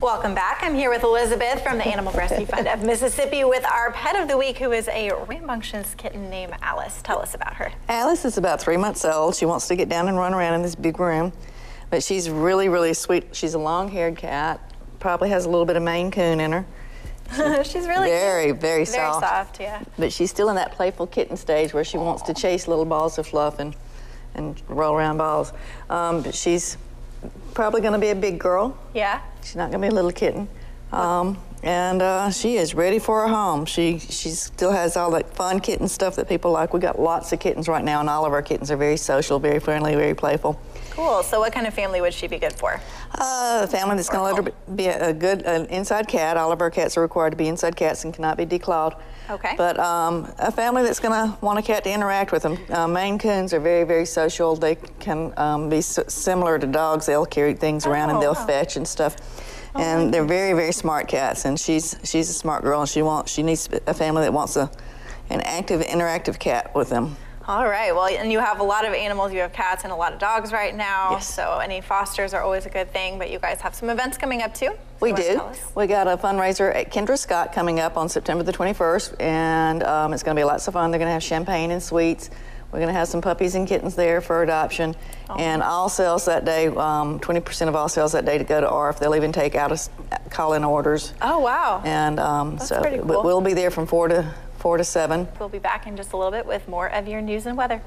Welcome back. I'm here with Elizabeth from the Animal Rescue Fund of Mississippi with our pet of the week, who is a rambunctious kitten named Alice. Tell us about her. Alice is about three months old. She wants to get down and run around in this big room, but she's really, really sweet. She's a long-haired cat. Probably has a little bit of Maine Coon in her. She's really very, cute. very Very soft. soft, yeah. But she's still in that playful kitten stage where she wants to chase little balls of fluff and, and roll around balls. Um, but she's probably going to be a big girl. Yeah. She's not going to be a little kitten. Um, and uh, she is ready for a home. She she still has all that fun kitten stuff that people like. We got lots of kittens right now, and all of our kittens are very social, very friendly, very playful. Cool. So, what kind of family would she be good for? Uh, a family that's going to let her be a, a good an inside cat. All of our cats are required to be inside cats and cannot be declawed. Okay. But um, a family that's going to want a cat to interact with them. Uh, Maine Coons are very, very social. They can um, be s- similar to dogs. They'll carry things around and Oh, they'll fetch and stuff. Oh, and they're very, very smart cats. And she's she's a smart girl, and she wants she needs a family that wants a an active, interactive cat with them. All right. Well, and you have a lot of animals. You have cats and a lot of dogs right now. Yes. So, any fosters are always a good thing. But you guys have some events coming up too. We do. We got a fundraiser at Kendra Scott coming up on September the 21st, and um, it's going to be lots of fun. They're going to have champagne and sweets. We're going to have some puppies and kittens there for adoption, Oh. and all sales that day, um, 20% of all sales that day to go to ARF. They'll even take out of call-in orders, Oh, wow. and um, That's so cool. we'll be there from four to four to seven. We'll be back in just a little bit with more of your news and weather.